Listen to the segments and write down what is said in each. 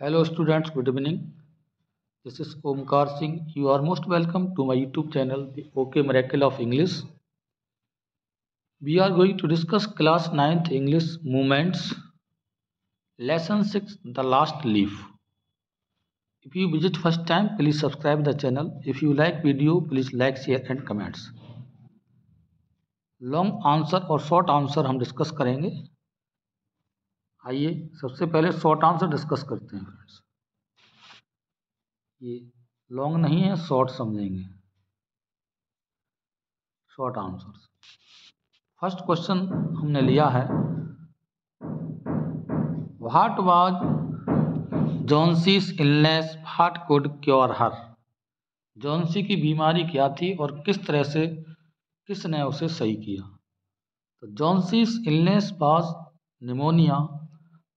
Hello students good evening this is Omkar Singh you are most welcome to my YouTube channel the okay miracle of English we are going to discuss class ninth English moments lesson six the last leaf if you visit first time please subscribe the channel if you like video please like share and comments long answer और short answer हम discuss करेंगे. आइए सबसे पहले short answer discuss करते हैं friends ये long नहीं है शॉर्ट समझेंगे. शॉर्ट आंसर फ़र्स्ट क्वेश्चन हमने लिया है what was Johnsy's illness that could cure her Johnsy की बीमारी क्या थी और किस तरह से किसने उसे सही किया? तो Johnsy's illness was pneumonia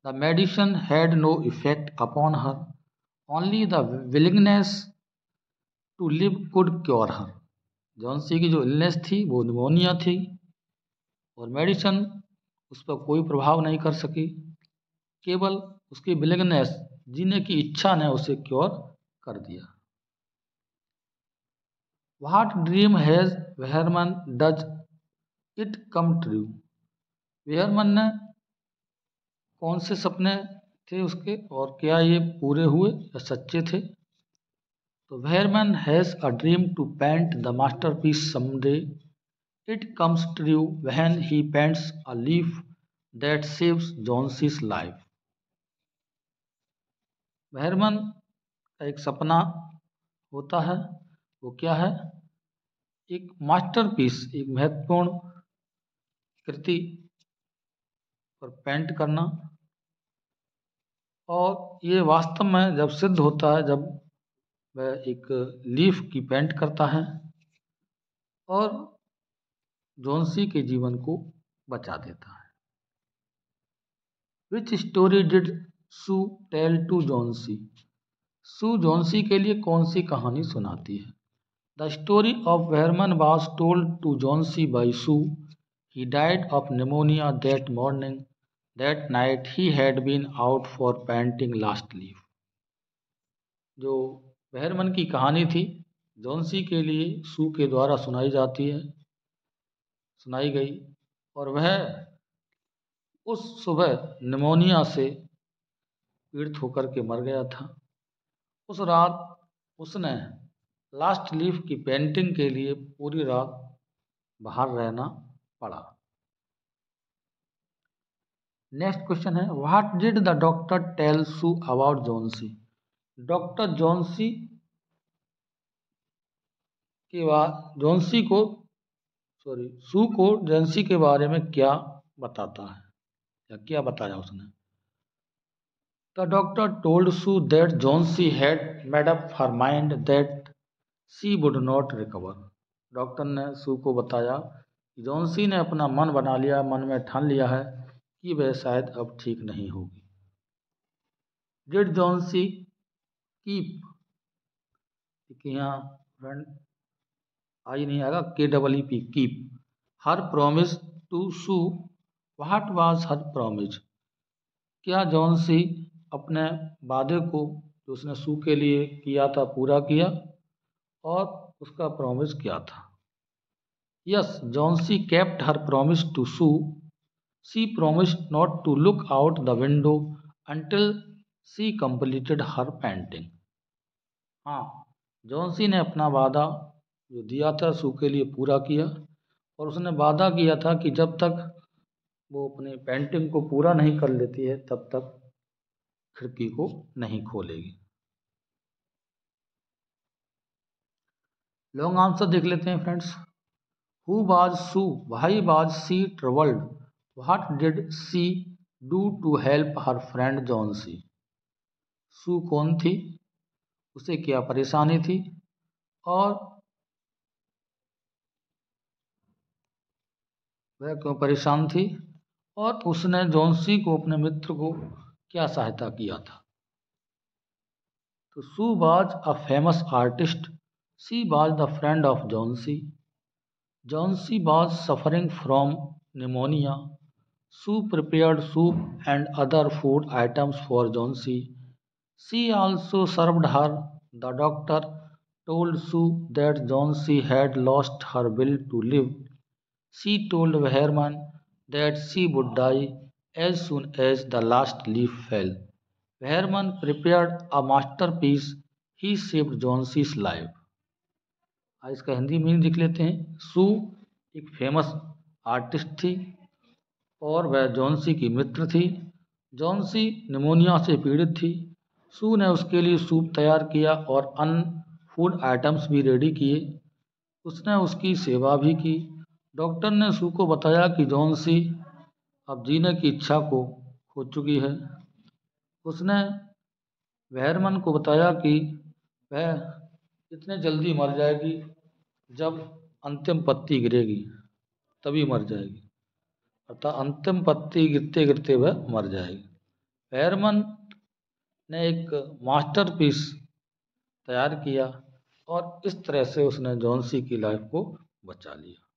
the medicine had no effect upon her only the willingness to live could cure her Johnsy की जो इलनेस थी, वो निमोनिया थी और मेडिसन उस पर कोई प्रभाव नहीं कर सकी। केवल उसकी विलिंगनेस जीने की इच्छा ने उसे क्योर कर दिया। What dream has Behrman does it come true Behrman ने कौन से सपने थे उसके और क्या ये पूरे हुए या सच्चे थे? तो Behrman has a dream to paint the master piece someday it comes true when he paints a leaf that saves Johnsy's life Behrman का एक सपना होता है, वो क्या है? एक मास्टरपीस एक महत्वपूर्ण कृति पर पेंट करना। और ये वास्तव में जब सिद्ध होता है, जब वह एक लीफ की पेंट करता है और जोन्सी के जीवन को बचा देता है which story did Sue tell to Johnsy Sue Johnsy के लिए कौन सी कहानी सुनाती है the story of Verman was told to Johnsy by Sue. He died of pneumonia that morning. That night he had been out for painting last leaf. जो Behrman की कहानी थी, जॉन्सी के लिए सू के द्वारा सुनाई जाती है, सुनाई गई। और वह उस सुबह निमोनिया से पीड़ित होकर के मर गया था। उस रात उसने लास्ट लीफ की पेंटिंग के लिए पूरी रात बाहर रहना पड़ा। नेक्स्ट क्वेश्चन है what did the doctor tell Sue about Johnsy doctor Johnsy के बाद जोन्सी को सॉरी सू को जोन्सी के बारे में क्या बताता है? या क्या बताया उसने? The doctor told Sue that Johnsy had made up her mind that she would not recover doctor ने सू को बताया जॉन्सी ने अपना मन बना लिया, मन में ठान लिया है। कि वह शायद अब ठीक नहीं होगी। Did Johnsy, keep. यहाँ फ्रेंड आई नहीं आएगा K double E P keep. Her promise to Sue what was her promise. क्या जॉन्सी अपने वादे को जो उसने सू के लिए किया था, पूरा किया? और उसका प्रॉमिस क्या था? Yes, Johnsy kept her promise to Sue she promise not to look out the window until she completed her painting हाँ जॉन्सी ने अपना वादा जो दिया था सू के लिए पूरा किया और उसने वादा किया था कि जब तक वो अपनी पेंटिंग को पूरा नहीं कर लेती है, तब तक खिड़की को नहीं खोलेगी। लॉन्ग आंसर देख लेते हैं friends who was Sue why was she troubled what did she do to help her friend Johnsy Sue कौन थी? उसे क्या परेशानी थी? और वह क्यों परेशान थी? और उसने जॉन्सी को अपने मित्र को क्या सहायता किया था? तो Sue was a famous artist She was the friend of Johnsy. Johnsy was suffering from pneumonia. Sue prepared soup and other food items for Johnsy. She also served her the doctor told Sue that Johnsy had lost her will to live. She told Wehrman that she would die as soon as the last leaf fell. Wehrman prepared a masterpiece. He saved Johnson's life. इसका Hindi meaning देख लेते हैं Sue एक famous artist थी और वह Johnsy की मित्र थी। जॉन्सी निमोनिया से पीड़ित थी। सू ने उसके लिए सूप तैयार किया और अन्य फ़ूड आइटम्स भी रेडी किए। उसने उसकी सेवा भी की। डॉक्टर ने सू को बताया कि जॉन्सी अब जीने की इच्छा को खो चुकी है। उसने वहरमन को बताया कि वह इतने जल्दी मर जाएगी, जब अंतिम पत्ती गिरेगी, तभी मर जाएगी। अतः अंतिम पत्ती गिरते गिरते वह मर जाएगी। पैरमन ने एक मास्टरपीस तैयार किया और इस तरह से उसने जोनसी की लाइफ को बचा लिया।